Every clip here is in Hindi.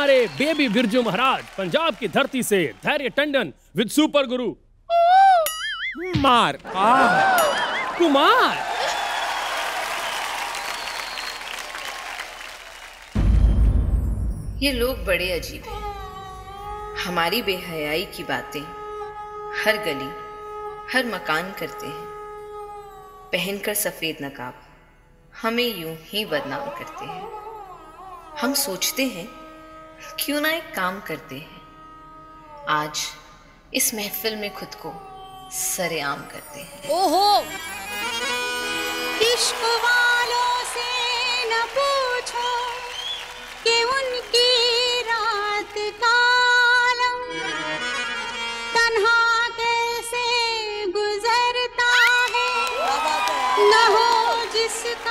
हमारे बेबी बिरजू महाराज, पंजाब की धरती से धैर्य टंडन विद सुपर गुरु। मार। कुमार। ये लोग बड़े अजीब हैं। हमारी बेहयाई की बातें हर गली, हर मकान करते हैं। पहनकर सफ़ेद नकाब हमें यूँ ही बदनाम करते हैं। हम सोचते हैं क्यों ना एक काम करते हैं? आज इस महफिल में खुद को सरेआम करते हैं। ओहो! इश्क वालों से न पूछो कि उनकी रात कालम तन्हा कैसे गुजरता है। न हो जिसका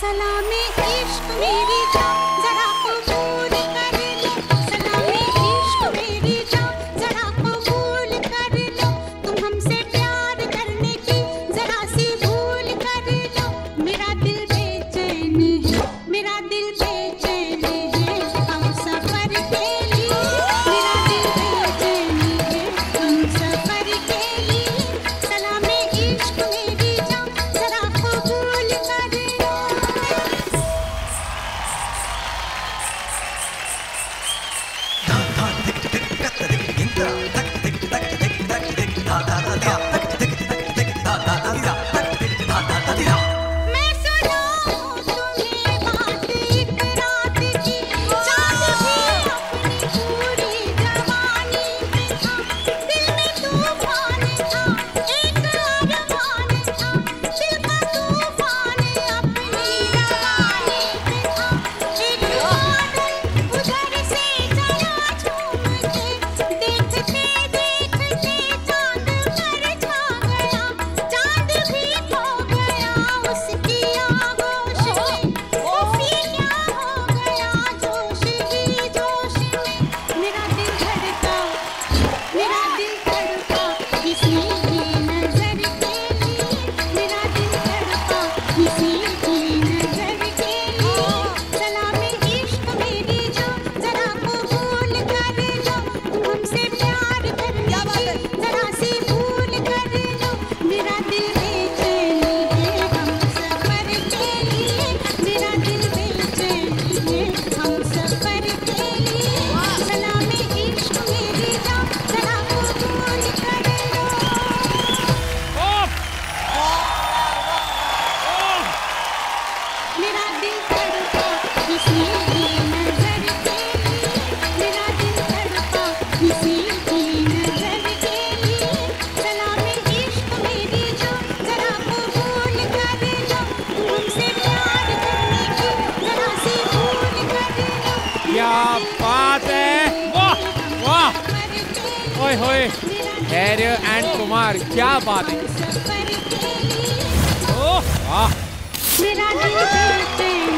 सलामी इश्क मेरी जान। क्या बात है। वाह वाह। ओए होए धैर्य एंड कुमार क्या बात है। ओह वाह। मेरा दिल बेचैन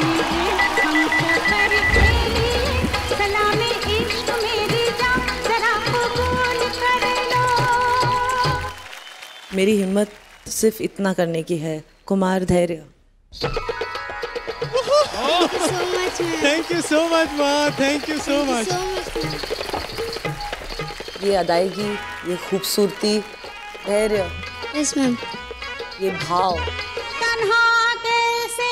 हम सफ़र के लिए सलामी इश्क मेरी जान जरा कबूल कर लो। मेरी हिम्मत सिर्फ़ इतना करने की है Kumar Dhairya. Thank you so much माँ थैंक यू सो मच ये अदायगी ये खूबसूरती धैर्य यस मैम ये भाव। तन्हा कैसे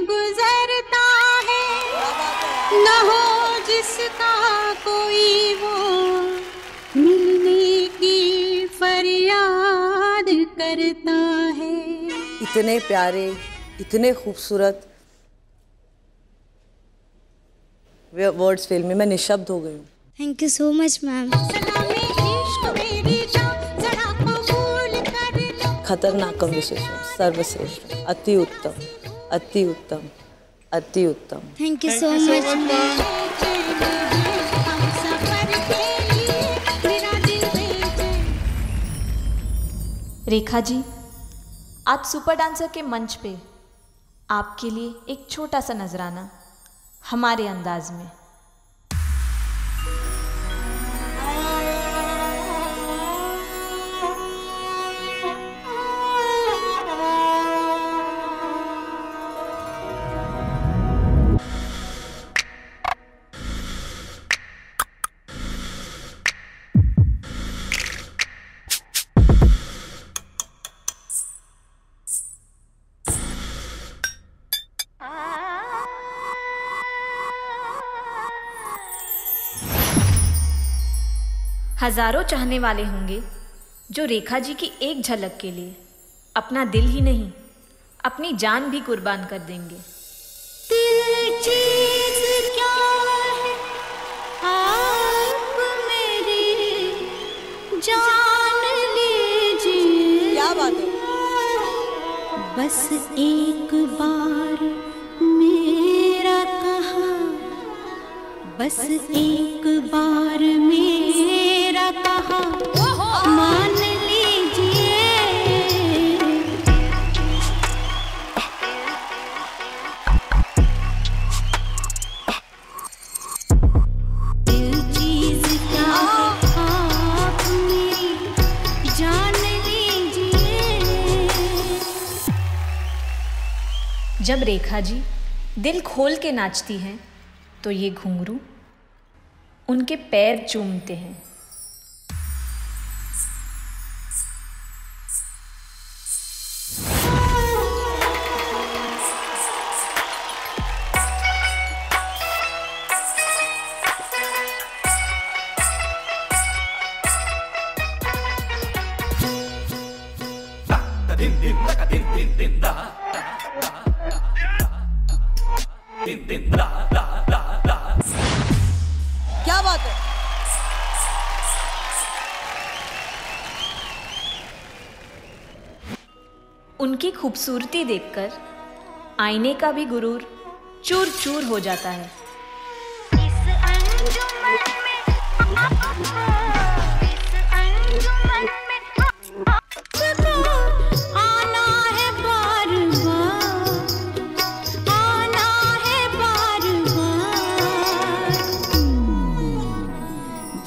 गुजरता है? न हो जिसका कोई वो। मिलने की फरियाद करता है। इतने प्यारे इतने खूबसूरत वर्ड्स फ़िल्म में मैं निशब्द हो गई हूँ। Thank you so much ma'am खतरनाकम विशेषण सर्वश्रेष्ठ अति उत्तम अति उत्तम अति उत्तम। Thank you so much Rekha ji आज सुपर डांसर के मंच पे आपके लिए एक छोटा सा नजराना। हमारे अंदाज में। हज़ारों चाहने वाले होंगे जो रेखा जी की एक झलक के लिए अपना दिल ही नहीं अपनी जान भी कुर्बान कर देंगे। दिल चीज़ क्या है? आप मेरी जान लीजिए। क्या बात है? बस एक बार मेरा कहा बस एक बार मेरा जब रेखा जी दिल खोल के नाचती हैं तो ये घुंघरू उनके पैर चूमते हैं। उनकी खूबसूरती देखकर आईने का भी गुरूर चूर चूर हो जाता है।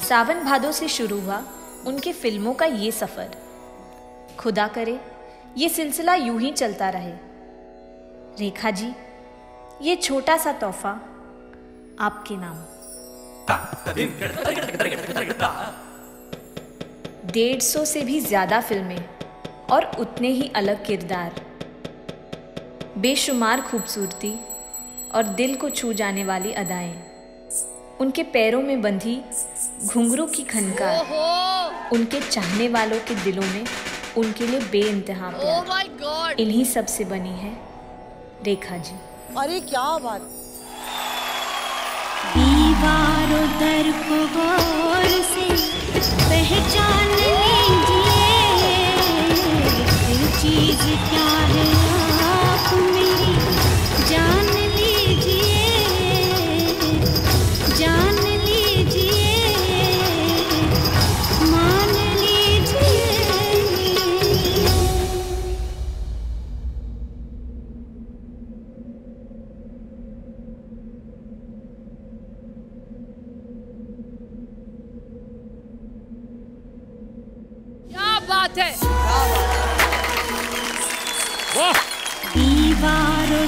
सावन भादों से शुरू हुआ उनके फ़िल्मों का ये सफ़र। खुदा करे ये सिलसिला यूँ ही चलता रहे। रेखा जी ये छोटा सा तोहफा आपके नाम। डेढ़ सौ से भी ज़्यादा फ़िल्में और उतने ही अलग किरदार। बेशुमार खूबसूरती और दिल को छू जाने वाली अदाएँ। उनके पैरों में बंधी घुंघरू की खनकार। उनके चाहने वालों के दिलों में उनके लिए बेइंतहा प्यार। इन्हीं सबसे बनी है रेखा जी। अरे क्या बात। दीवारों दर को गौर से पहचान लीजिए। चीज़ क्या है आप मेरी जान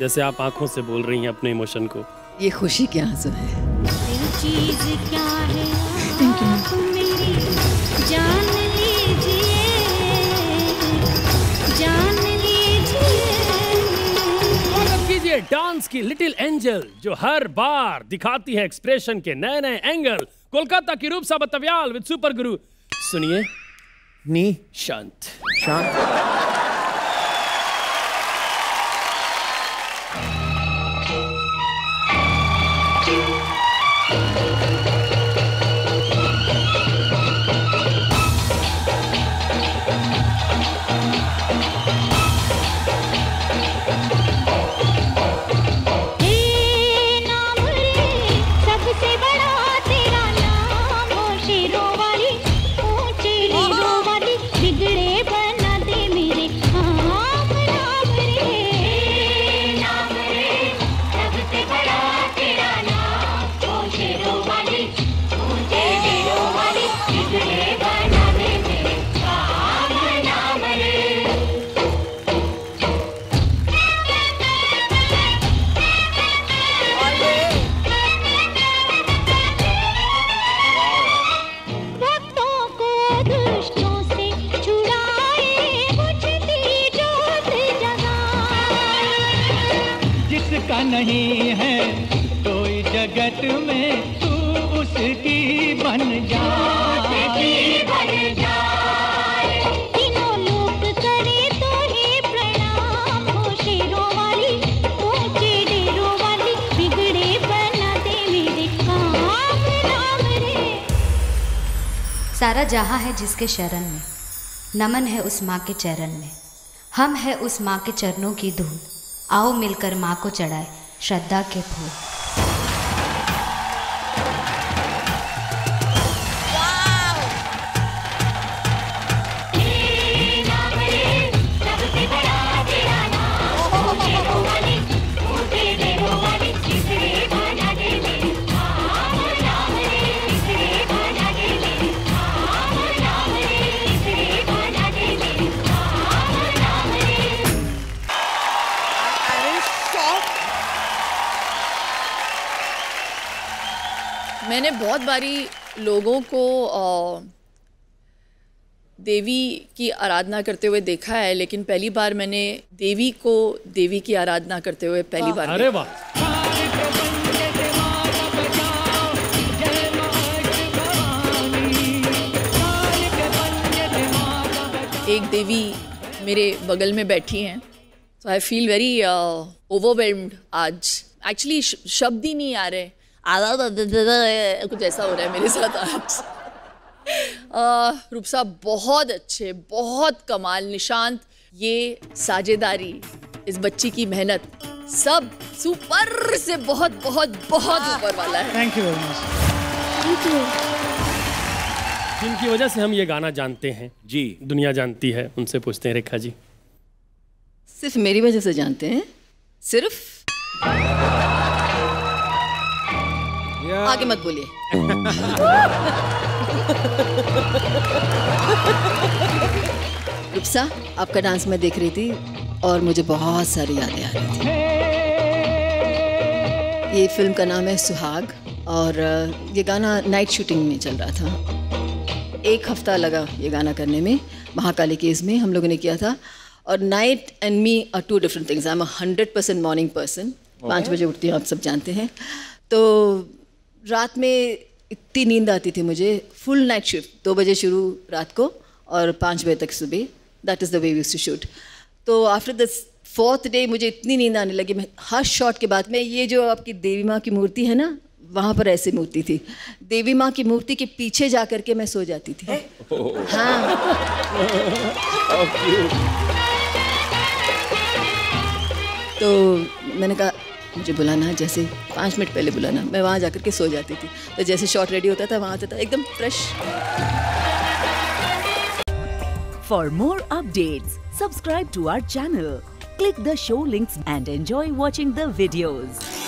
जैसे आप आँखों से बोल रही हैं अपने इमोशन को। ये खुशी के आँसू है? दिल चीज़ क्या है? जान लीजिए। जान लीजिए। डांस की लिटिल एंजल जो हर बार दिखाती है एक्सप्रेशन के नए नए एंगल कोलकाता की रूप सा बतव्याल विद सुपर गुरु सुनिए। नी। शांत। शांत। नहीं है कोई जगत में तू उसकी बन जा। तीनों लोक करे तो सारा जहाँ है जिसके शरण में नमन है उस माँ के चरण में। हम है उस माँ के चरणों की धूल। आओ मिलकर माँ को चढ़ाए। श्रद्धा के फूल। मैंने बहुत बारी लोगों को देवी की आराधना करते हुए देखा है लेकिन पहली बार मैंने देवी को देवी की आराधना करते हुए पहली बार अरे वाह। एक देवी मेरे बगल में बैठी हैं तो आई फील वेरी ओवरवेल्म्ड आज। एक्चुअली शब्द ही नहीं आ रहे। आधा कुछ ऐसा हो रहा है मेरे साथ आज uh, रूपसा बहुत अच्छे बहुत कमाल निशांत। ये साझेदारी इस बच्ची की मेहनत सब सुपर से बहुत बहुत बहुत ऊपर वाला है। थैंक यू वेरी मच जिनकी वजह से हम ये गाना जानते हैं जी। दुनिया जानती है उनसे पूछते हैं रेखा जी। सिर्फ़ मेरी वजह से जानते हैं? सिर्फ़? आगे मत बोलिए। रुपसा आपका डांस मैं देख रही थी और मुझे बहुत सारी यादें आ रही थी। ये फ़िल्म का नाम है सुहाग और ये गाना नाइट शूटिंग में चल रहा था। एक हफ़्ता लगा ये गाना करने में महाकाली केस में हम लोगों ने किया था और night and me are two different things. I am hundred percent morning person. पाँच बजे उठती हूँ आप सब जानते हैं। तो रात में इतनी नींद आती थी मुझे। फुल नाइट शिफ्ट दो बजे शुरू रात को और पाँच बजे तक सुबह। That is the way used to shoot तो आफ्टर द फोर्थ डे मुझे इतनी नींद आने लगी। मैं हर शॉट के बाद में ये जो आपकी देवी माँ की मूर्ति है ना वहाँ पर ऐसी मूर्ति थी। देवी माँ की मूर्ति के पीछे जा करके मैं सो जाती थी। हाँ। तो मैंने कहा मुझे बुलाना जैसे पाँच मिनट पहले बुलाना मैं वहाँ जा के सो जाती थी तो जैसे शॉट रेडी होता था वहाँ आता था एकदम fresh For more updates, subscribe to our channel, click the show links and enjoy watching the videos.